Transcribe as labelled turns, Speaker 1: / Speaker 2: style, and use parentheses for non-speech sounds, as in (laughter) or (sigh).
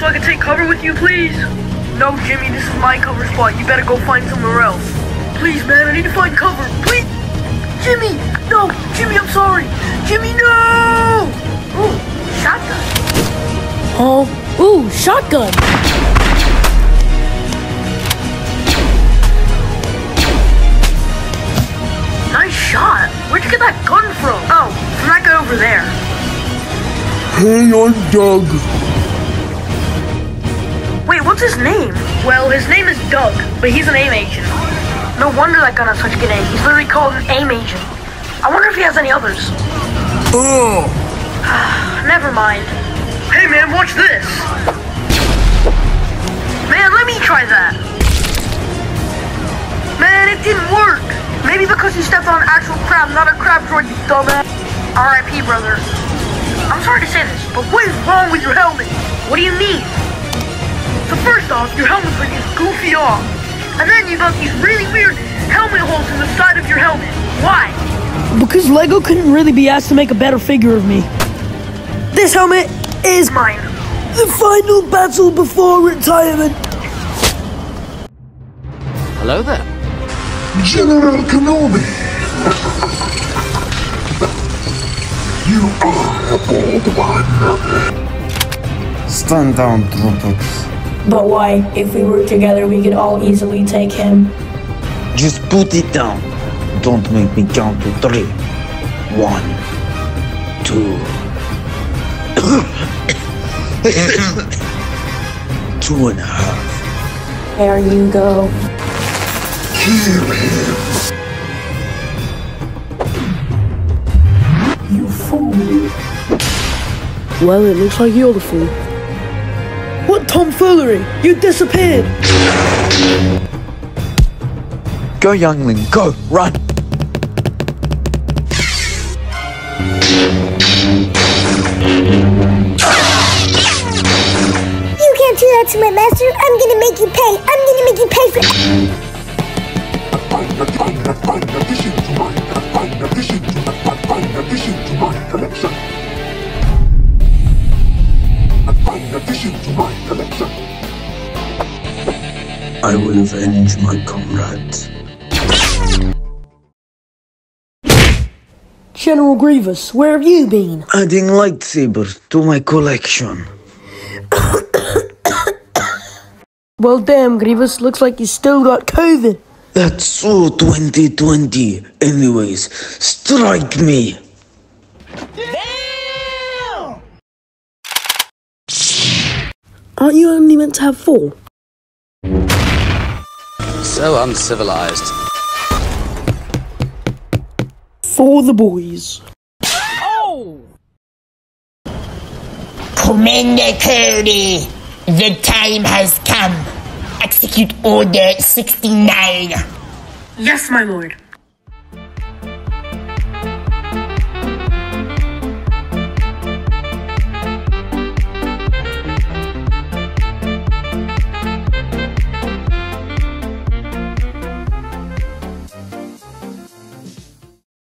Speaker 1: so I can take cover with you, please? No, Jimmy, this is my cover spot. You better go find somewhere else. Please, man, I need to find cover. Please! Jimmy! No! Jimmy, I'm sorry! Jimmy, no! Ooh, shotgun.
Speaker 2: Oh, ooh, shotgun.
Speaker 1: Nice shot. Where'd you get that gun from? Oh, from that guy over there.
Speaker 3: Hey, I'm Doug.
Speaker 1: Wait, what's his name? Well, his name is Doug, but he's an AIM agent. No wonder that gun has such good aim. He's literally called an AIM agent. I wonder if he has any others.
Speaker 3: Oh, (sighs)
Speaker 1: Never mind. Hey man, watch this. Man, let me try that. Man, it didn't work. Maybe because you stepped on an actual crab, not a crab droid, you dumbass. R.I.P. brother. I'm sorry to say this, but what is wrong with your helmet? What do you mean? So first off, your helmet's like this goofy off. And then you got these really weird helmet holes in the side of your helmet. Why?
Speaker 2: Because Lego couldn't really be asked to make a better figure of me. This helmet is
Speaker 1: Mine.
Speaker 2: the final battle before retirement.
Speaker 4: Hello there.
Speaker 3: General Kenobi. You are a bold one.
Speaker 5: Stand down, troopers.
Speaker 6: But why? If we work together, we could all easily take him.
Speaker 5: Just put it down. Don't make me count to three. One, two, (coughs) two and a half.
Speaker 6: There you go.
Speaker 3: Kill him. You fool.
Speaker 2: Well, it looks like you're the fool. What tomfoolery! You disappeared!
Speaker 5: Go, youngling, go, run.
Speaker 7: You can't do that to my master. I'm gonna make you pay. I'm gonna make you pay for.
Speaker 5: I will avenge my comrades.
Speaker 2: General Grievous, where have you been?
Speaker 5: Adding lightsabers to my collection. (coughs)
Speaker 2: Well, damn, Grievous, looks like you still got COVID.
Speaker 5: That's so 2020. Anyways, strike me.
Speaker 2: Aren't you only meant to have four?
Speaker 4: So uncivilized.
Speaker 2: For the boys. Oh!
Speaker 8: Commander Cody, the time has come. Execute Order 69.
Speaker 1: Yes, my lord.